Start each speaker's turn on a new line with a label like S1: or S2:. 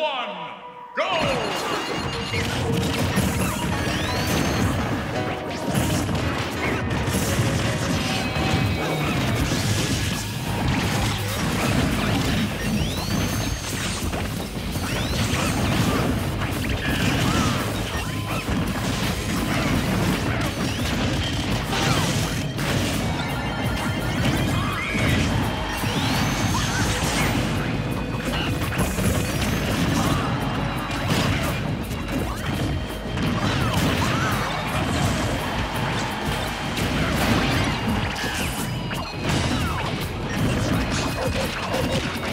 S1: one, go! Let's go.